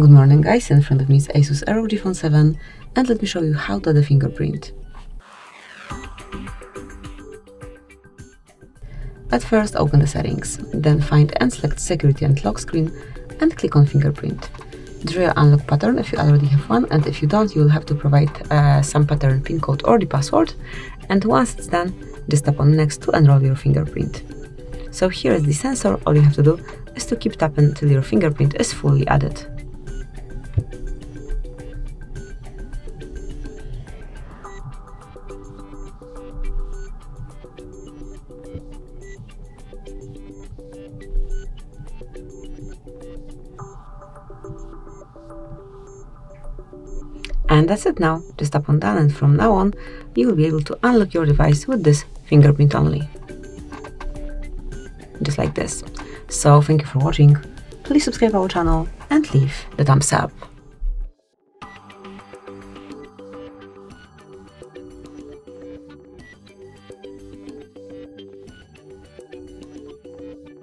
Good morning guys, in front of me is Asus ROG Phone 7 and let me show you how to add a fingerprint. At first open the settings, then find and select security and lock screen and click on fingerprint. Draw your unlock pattern if you already have one and if you don't you will have to provide uh, some pattern pin code or the password and once it's done just tap on next to enroll your fingerprint. So here is the sensor, all you have to do is to keep tapping until your fingerprint is fully added. And that's it now. Just tap on done and from now on you will be able to unlock your device with this fingerprint only. Just like this. So thank you for watching. Please subscribe our channel and leave the thumbs up.